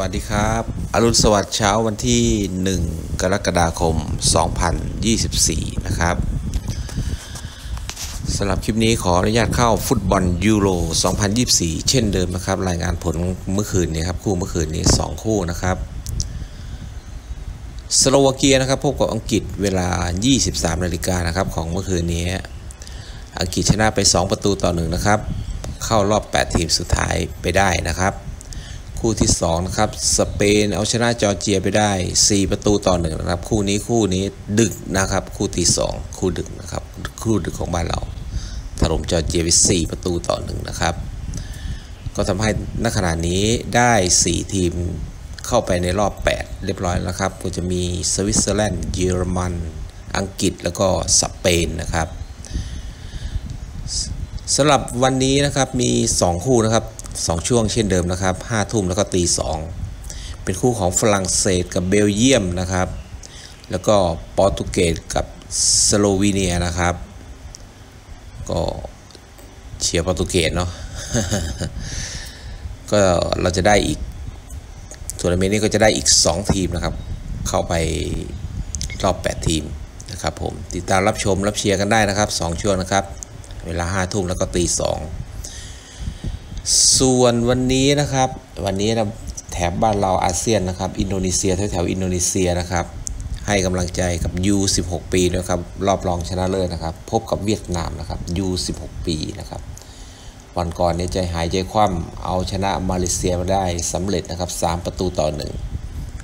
วัสดีครับ อรุณสวัสดิ์เช้าวันที่ 1 กรกฎาคม 2024 นะครับสำหรับคลิปนี้ขออนุญาตเข้าฟุตบอลยูโร 2024 เช่นเดิมนะครับ รายงานผลเมื่อคืนนี้ครับ คู่เมื่อคืนนี้ 2 คู่นะครับ สโลวาเกียนะครับพบกับอังกฤษเวลา 23 นาฬิกานะครับของเมื่อคืนนี้ อังกฤษชนะไป 2 ประตูต่อหนึ่งนะครับ เข้ารอบ 8 ทีมสุดท้ายไปได้นะครับ คู่ที่2นะครับสเปนเอาชนะจอร์เจียไปได้ 4 ประตูต่อหนึ่งนะครับ คู่นี้คู่นี้ดึกนะครับ คู่ที่ 2 คู่ดึกนะครับ คู่ดึกของบ้านเราถล่มจอร์เจียไป4ประตูต่อหนึ่งนะครับ ก็ทำให้ณขณะนี้ได้ 4 ทีมเข้าไปในรอบ 8 เรียบร้อยแล้วครับ ก็จะมีสวิตเซอร์แลนด์เยอรมัน อังกฤษแล้วก็สเปนนะครับสำหรับวันนี้นะครับมี 2 คู่นะครับ 2 ช่วงเช่นเดิมนะครับ5ทุ่มแล้วก็ตี2เป็นคู่ของฝรั่งเศสกับเบลเยียมนะครับ แล้วก็โปรตุเกสกับสโลวีเนียนะครับ ก็เชียร์โปรตุเกสเนาะก็เราจะได้อีกทัวร์นาเมนต์นี้ก็จะได้อีก 2 ทีมนะครับ เข้าไปรอบ 8 ทีมนะครับผมติดตามรับชมรับเชียร์กันได้นะครับ 2 ช่วงนะครับ เวลา5ทุ่มแล้วก็ตี2 ส่วนวันนี้นะครับ วันนี้นะแถบบ้านเราอาเซียนนะครับ อินโดนีเซียแถวแถวอินโดนีเซียนะครับ ให้กำลังใจกับ U16 ปีนะครับ รอบรองชนะเลิศนะครับ พบกับเวียดนามนะครับ U16 ปีนะครับ วันก่อนนี้ใจหายใจคว่ำเอาชนะมาเลเซียมาได้สำเร็จนะครับ 3 ประตูต่อหนึ่ง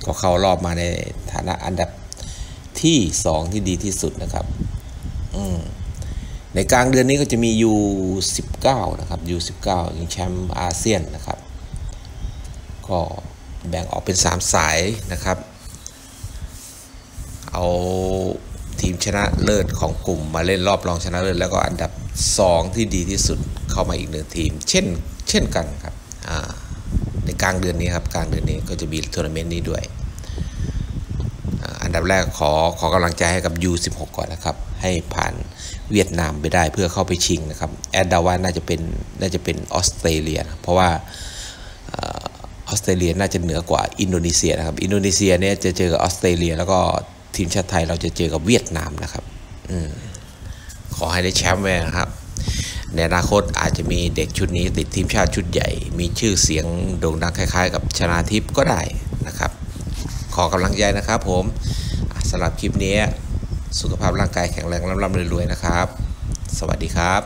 ก็เข้ารอบมาในฐานะอันดับที่ 2 ที่ดีที่สุดนะครับ ในกลางเดือนนี้ก็จะมี U19 นะครับ U19 ยิงแชมป์อาเซียนนะครับ ก็แบ่งออกเป็น 3 สายนะครับ เอาทีมชนะเลิศของกลุ่มมาเล่นรอบรองชนะเลิศแล้วก็อันดับ 2 ที่ดีที่สุดเข้ามาอีกหนึ่งทีม เช่นเช่นกันครับในกลางเดือนนี้ครับกลางเดือนนี้ก็จะมีทัวร์นาเมนต์นี้ด้วย อันดับแรกขอขอกำลังใจให้กับ U16 ก่อนนะครับ ให้ผ่านเวียดนามไปได้เพื่อเข้าไปชิงนะครับ แอดเดาว่าน่าจะเป็นน่าจะเป็นออสเตรเลียนะเพราะว่าออสเตรเลียน่าจะเหนือกว่าอินโดนีเซียนะครับ อินโดนีเซียเนี่ยจะเจอกับออสเตรเลีย แล้วก็ทีมชาติไทยเราจะเจอกับเวียดนามนะครับอขอให้ได้แชมป์ไว้นะครับในอนาคตอาจจะมีเด็กชุดนี้ติดทีมชาติชุดใหญ่ มีชื่อเสียงโด่งดังคล้ายๆ กับชนาทิพย์ก็ได้ ขอกำลังใจนะครับผมสำหรับคลิปนี้ สุขภาพร่างกายแข็งแรงร่ำรวยๆนะครับ สวัสดีครับ